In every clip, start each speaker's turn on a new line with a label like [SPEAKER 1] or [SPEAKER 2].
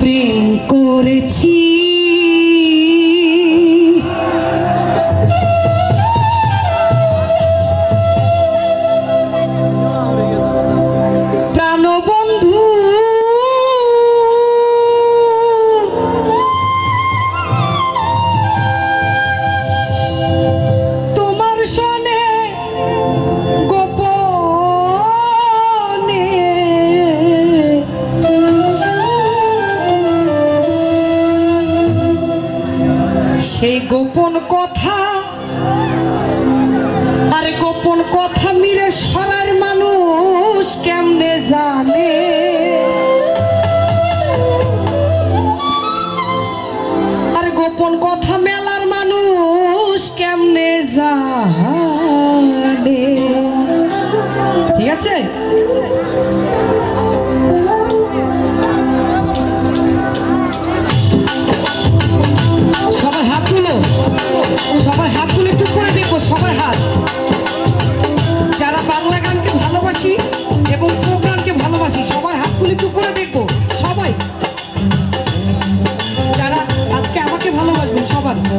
[SPEAKER 1] প্রেম করেছি। কথা। আরে গোপন কথা মিরে সরার মানুষ কেমনে জানে? আরে গোপন কথা মেলার মানুষ কেমনে জানে? ঠিক আছে?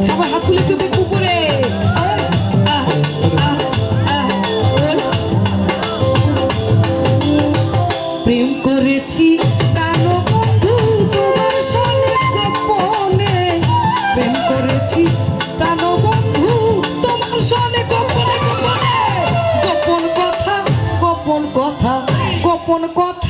[SPEAKER 1] সবাই হাত তুলে একটু দেখব করে প্রেম করেছি প্রাণ বন্ধু তোমার সঙ্গে গোপনে প্রেম করেছি প্রাণ বন্ধু তোমার সঙ্গে গোপনে কথা, গোপন কথা গোপন কথা।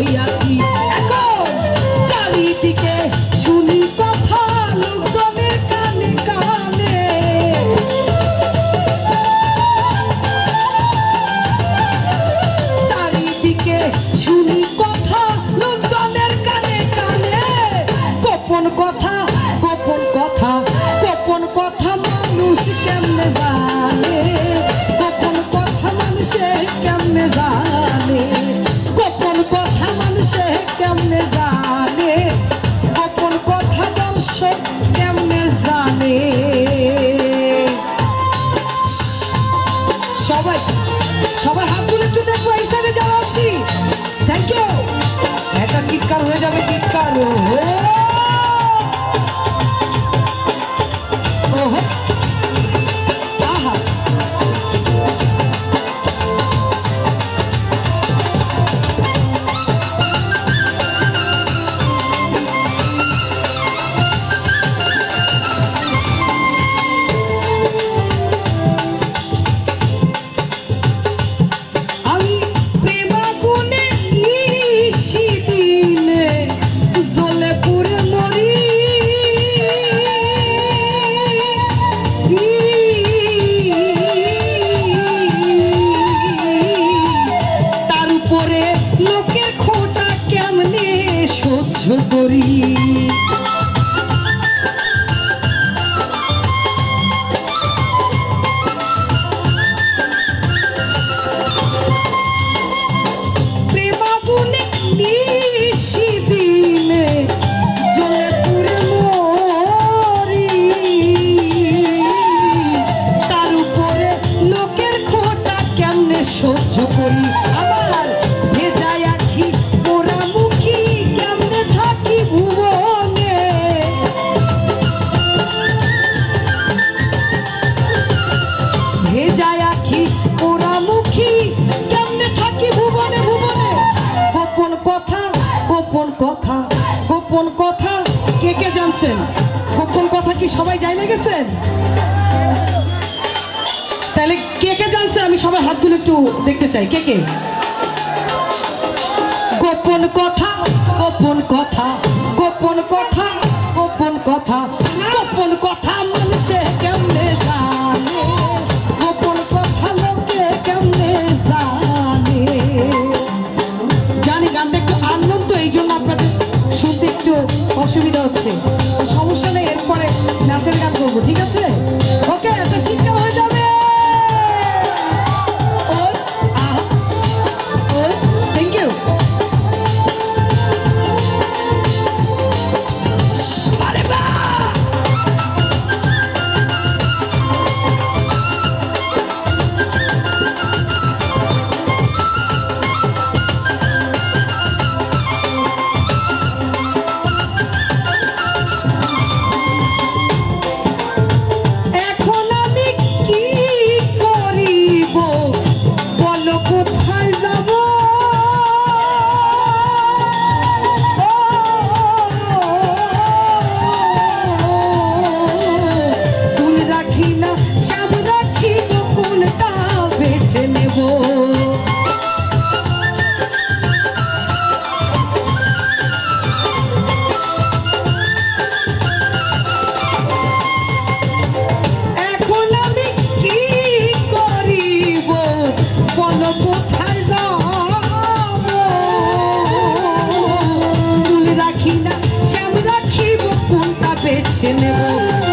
[SPEAKER 1] we are. চিৎকার হয়ে যাবে চিৎকার কথা, গোপন কথা, কে কে জানছেন? গোপন কথা কি সবাই জানে গেছেন? তাহলে কে কে জানছে? আমি সবাই হাতগুলো একটু দেখতে চাই। কে কে? গোপন কথা গোপন কথা গোপন কথা গোপন কথা। আছে। তো সমস্যা নেই এরপরে নাচের গান করব ঠিক আছে? bitch, you never